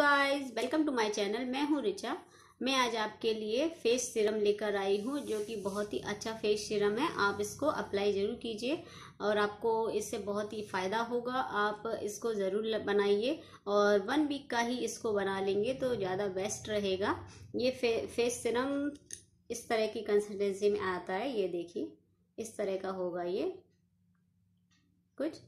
Guys welcome to my channel मैं हूँ रिचा। मैं आज आपके लिए फेस सीरम लेकर आई हूँ जो कि बहुत ही अच्छा फेस सीरम है। आप इसको अप्लाई ज़रूर कीजिए और आपको इससे बहुत ही फ़ायदा होगा। आप इसको ज़रूर बनाइए और वन वीक का ही इसको बना लेंगे तो ज़्यादा बेस्ट रहेगा। ये फे, फेस सीरम इस तरह की कंसिस्टेंसी में आता है। ये देखिए इस तरह का होगा ये। कुछ?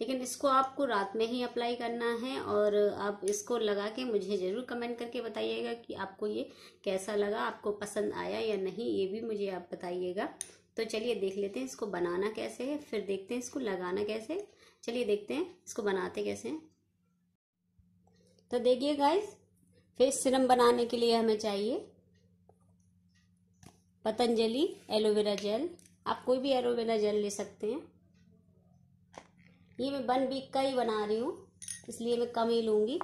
लेकिन इसको आपको रात में ही अप्लाई करना है और आप इसको लगा के मुझे ज़रूर कमेंट करके बताइएगा कि आपको ये कैसा लगा, आपको पसंद आया या नहीं, ये भी मुझे आप बताइएगा। तो चलिए देख लेते हैं इसको बनाना कैसे है, फिर देखते हैं इसको लगाना कैसे है। चलिए देखते हैं इसको बनाते कैसे हैं। तो देखिए गाइस फेस सिरम बनाने के लिए हमें चाहिए पतंजलि एलोवेरा जेल आप कोई भी एलोवेरा जेल ले सकते हैं। ये मैं वन वीक का ही बना रही हूँ इसलिए मैं कम ही लूँगी।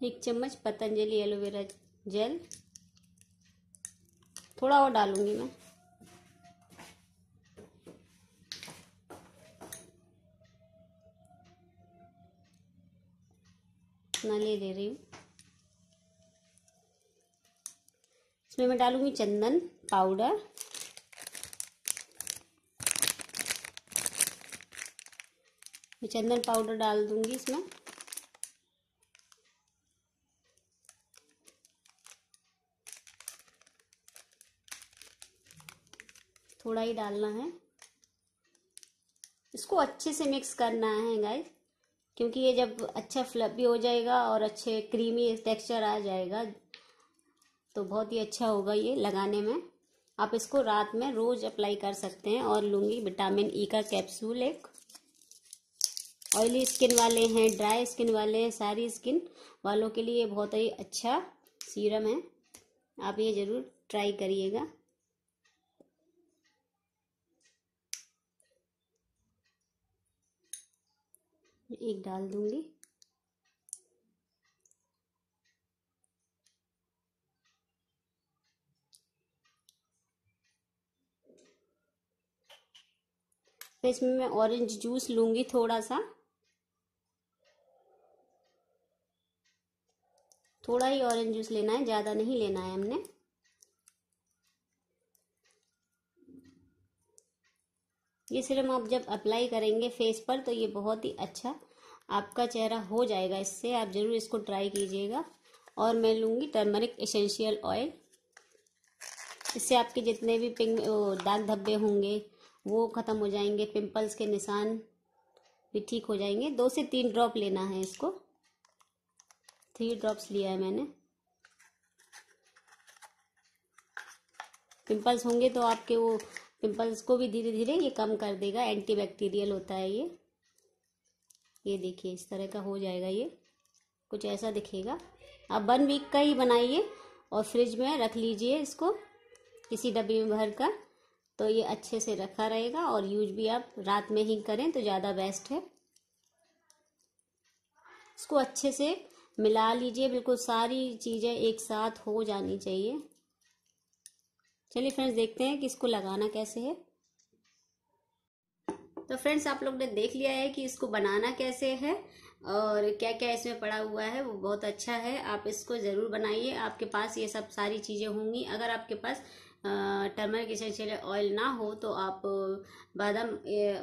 एक चम्मच पतंजलि एलोवेरा जेल। थोड़ा और डालूँगी मैं। इतना ले ले रही हूँ। इसमें मैं डालूँगी चंदन पाउडर। मैं चंदन पाउडर डाल दूँगी इसमें। थोड़ा ही डालना है। इसको अच्छे से मिक्स करना है गाइस क्योंकि ये जब अच्छा फ्लफी हो जाएगा और अच्छे क्रीमी टेक्सचर आ जाएगा तो बहुत ही अच्छा होगा ये लगाने में। आप इसको रात में रोज अप्लाई कर सकते हैं और लूँगी विटामिन ई का कैप्सूल एक। ऑयली स्किन वाले हैं ड्राई स्किन वाले हैं, सारी स्किन वालों के लिए बहुत ही अच्छा सीरम है। आप ये ज़रूर ट्राई करिएगा। एक डाल दूँगी। फिर इसमें मैं ऑरेंज जूस लूँगी थोड़ा सा थोड़ा ही ऑरेंज जूस लेना है, ज़्यादा नहीं लेना है हमने। ये सिरम आप जब अप्लाई करेंगे फेस पर तो ये बहुत ही अच्छा आपका चेहरा हो जाएगा इससे, आप ज़रूर इसको ट्राई कीजिएगा। और मैं लूँगी टर्मरिक एसेंशियल ऑयल इससे आपके जितने भी पिंग दाग धब्बे होंगे, वो ख़त्म हो जाएँगे पिंपल्स के निशान भी ठीक हो जाएँगे। दो से तीन ड्रॉप लेना है इसको। थ्री ड्रॉप्स लिया है मैंने। पिंपल्स होंगे तो आपके वो पिंपल्स को भी धीरे धीरे ये कम कर देगा। एंटीबैक्टीरियल होता है ये। ये देखिए, इस तरह का हो जाएगा ये। कुछ ऐसा दिखेगा। आप वन वीक का ही बनाइए और फ्रिज में रख लीजिए इसको, किसी डब्बे में भर कर। तो ये अच्छे से रखा रहेगा और यूज़ भी आप रात में ही करें तो ज़्यादा बेस्ट है। इसको अच्छे से मिला लीजिए। बिल्कुल सारी चीज़ें एक साथ हो जानी चाहिए। चलिए फ्रेंड्स, देखते हैं कि इसको लगाना कैसे है। तो फ्रेंड्स, आप लोग ने देख लिया है कि इसको बनाना कैसे है और क्या क्या इसमें पड़ा हुआ है, वो बहुत अच्छा है। आप इसको ज़रूर बनाइए। आपके पास ये सब सारी चीज़ें होंगी। अगर आपके पास टर्मरिक इसेंशियल ऑयल ना हो तो आप बादाम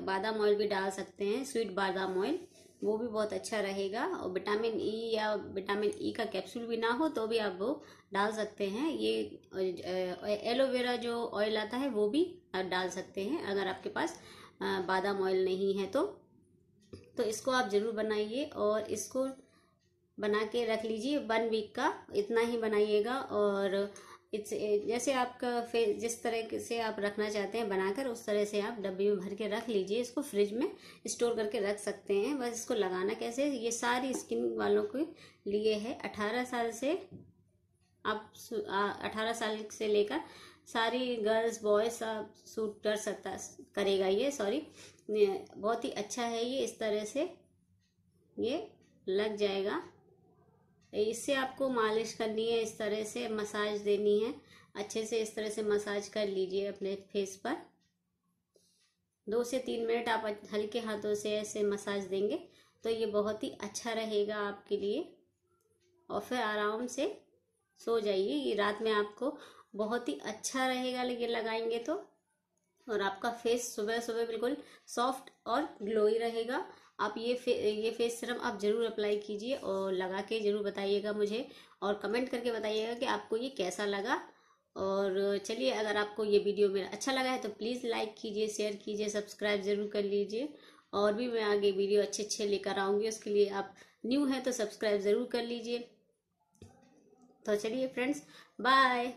बादाम ऑयल भी डाल सकते हैं, स्वीट बादाम ऑयल। वो भी बहुत अच्छा रहेगा। और विटामिन ई e या विटामिन ई e का कैप्सूल भी ना हो तो भी आप वो डाल सकते हैं। ये एलोवेरा जो ऑयल आता है, वो भी आप डाल सकते हैं। अगर आपके पास बादाम ऑयल नहीं है तो। तो इसको आप ज़रूर बनाइए और इसको बना के रख लीजिए। वन वीक का इतना ही बनाइएगा और इट्स जैसे आपका फेस जिस तरह से आप रखना चाहते हैं बनाकर, उस तरह से आप डब्बे में भर के रख लीजिए। इसको फ्रिज में स्टोर करके रख सकते हैं। बस इसको लगाना कैसे ये सारी स्किन वालों के लिए है। अठारह साल से आप अठारह साल से लेकर सारी गर्ल्स बॉयज़ सब सूट कर सकता, करेगा ये सॉरी बहुत ही अच्छा है ये, इस तरह से ये लग जाएगा। इससे आपको मालिश करनी है, इस तरह से मसाज देनी है। अच्छे से इस तरह से मसाज कर लीजिए अपने फेस पर। दो से तीन मिनट आप हल्के हाथों से ऐसे मसाज देंगे तो ये बहुत ही अच्छा रहेगा आपके लिए। और फिर आराम से सो जाइए, ये रात में आपको बहुत ही अच्छा रहेगा लेकिन लगाएँगे तो। और आपका फेस सुबह सुबह बिल्कुल सॉफ्ट और ग्लोई रहेगा। आप ये फे, ये फेस सिरम आप ज़रूर अप्लाई कीजिए और लगा के ज़रूर बताइएगा मुझे और कमेंट करके बताइएगा कि आपको ये कैसा लगा। और चलिए अगर आपको ये वीडियो मेरा अच्छा लगा है तो प्लीज़ लाइक कीजिए शेयर कीजिए सब्सक्राइब ज़रूर कर लीजिए। और भी मैं आगे वीडियो अच्छे अच्छे लेकर आऊँगी उसके लिए आप न्यू हैं तो सब्सक्राइब ज़रूर कर लीजिए। तो चलिए फ्रेंड्स बाय